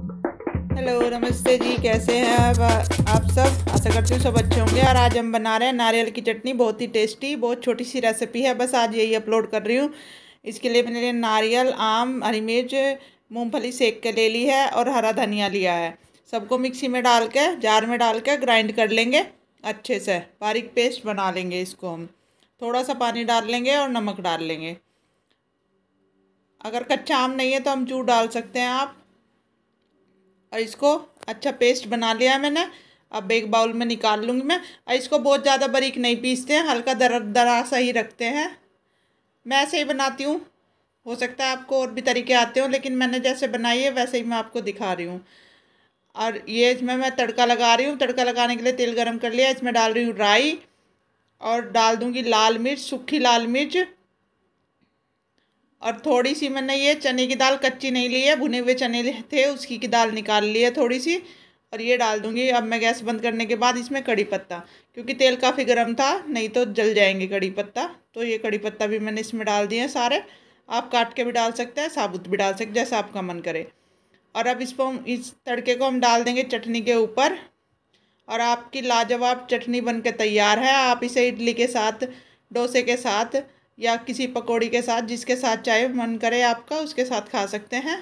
Hello नमस्ते जी, कैसे हैं आप? आप सब? आशा करती हूँ सब अच्छे होंगे। और आज हम बना रहे हैं नारियल की चटनी। बहुत ही टेस्टी बहुत छोटी सी रेसिपी है। बस आज यही अपलोड कर रही हूँ। इसके लिए मैंने लिए नारियल, आम, हरी मिर्च, मूँगफली सेक के ले ली है और हरा धनिया लिया है। सबको मिक्सी में डाल के जार में डाल के ग्राइंड कर लेंगे। अच्छे से। बारीक पेस्ट बना लेंगे इसको हम। थोड़ा सा पानी डाल लेंगे और नमक डाल लेंगे। अगर कच्चा आम नहीं है तो हम जूस डाल सकते हैं आप। और इसको अच्छा पेस्ट बना लिया है मैंने। अब एक बाउल में निकाल लूँगी मैं। और इसको बहुत ज़्यादा बारीक नहीं पीसते हैं, हल्का दर, दरा सा ही रखते हैं। मैं ऐसे ही बनाती हूँ। हो सकता है आपको और भी तरीके आते हो, लेकिन मैंने जैसे बनाई है, वैसे ही मैं आपको दिखा रही हूँ। और ये इसमें मैं तड़का लगा रही हूँ। तड़का लगाने के लिए तेल गरम कर लिया। इसमें डाल रही हूँ राई और डाल दूँगी लाल मिर्च, सूखी लाल मिर्च। और थोड़ी सी मैंने ये चने की दाल कच्ची नहीं ली है, भुने हुए चने थे, उसकी की दाल निकाल ली है थोड़ी सी और ये डाल दूँगी। अब मैं गैस बंद करने के बाद इसमें कड़ी पत्ता, क्योंकि तेल काफ़ी गर्म था, नहीं तो जल जाएँगे कड़ी पत्ता। तो ये कड़ी पत्ता भी मैंने इसमें डाल दिए हैं सारे। आप काट के भी डाल सकते हैं, साबुत भी डाल सकते जैसा आपका मन करे। और अब इसको हम इस तड़के को हम डाल देंगे चटनी के ऊपर। और आपकी लाजवाब चटनी बन के तैयार है। आप इसे इडली के साथ, डोसे के साथ या किसी पकौड़ी के साथ, जिसके साथ चाहे मन करे आपका, उसके साथ खा सकते हैं।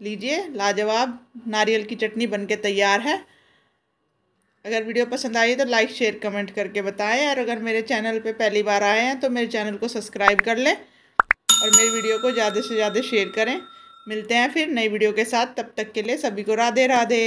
लीजिए, लाजवाब, नारियल की चटनी बनके तैयार है। अगर वीडियो पसंद आई तो लाइक, शेयर, कमेंट करके बताएँ। और अगर मेरे चैनल पे पहली बार आए हैं तो मेरे चैनल को सब्सक्राइब कर लें और मेरी वीडियो को ज़्यादा से ज़्यादा शेयर करें। मिलते हैं फिर नई वीडियो के साथ। तब तक के लिए सभी को राधे राधे